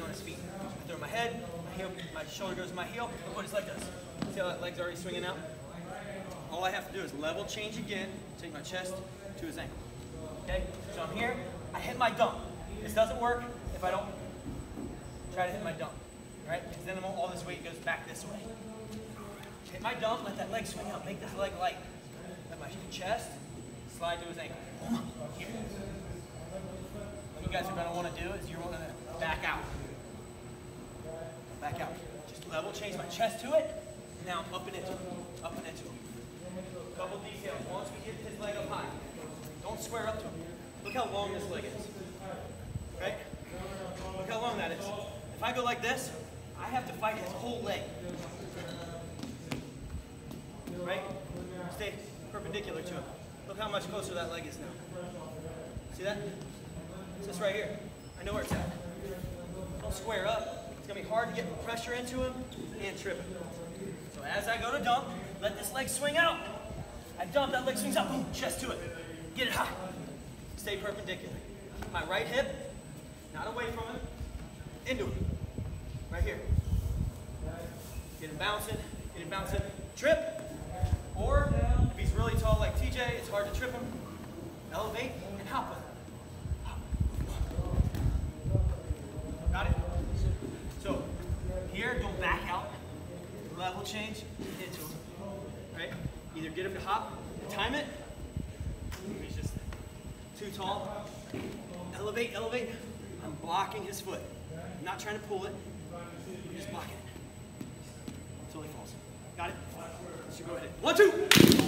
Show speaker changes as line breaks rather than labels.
stays on his feet. I throw my head, my heel, my shoulder goes to my heel, what his leg does. See how that leg's already swinging out? All I have to do is level change again, take my chest to his ankle. Okay, so I'm here, I hit my dump. This doesn't work if I don't try to hit my dump, right? Because then all this weight goes back this way. Hit my dump, let that leg swing out, make this leg light. Let my chest slide to his ankle. Here. What you guys are gonna wanna do is you're gonna back out. Back out. Just level change my chest to it. Now up and into it. Up and into it. Couple details. Once we get his leg up high, don't square up to him. Look how long this leg is. Right? Look how long that is. If I go like this, I have to fight his whole leg. Right? Stay perpendicular to him. Look how much closer that leg is now. See that? It's this right here. I know where it's at. Don't square up. It's gonna be hard to get pressure into him and trip him. So as I go to dump, let this leg swing out. I dump, that leg swings out, boom, chest to it. Get it high. Stay perpendicular. My right hip, not away from him, into him. Right here. Get him bouncing, get him bouncing. Trip. Or if he's really tall like TJ, it's hard to trip him. Elevate and hop with him. Got it? So here, don't back out. Level change into him. Right? Either get him to hop, time it. He's just too tall. Elevate, elevate. I'm blocking his foot. I'm not trying to pull it. I'm just blocking it. Until he falls. Got it? So go ahead. One, two.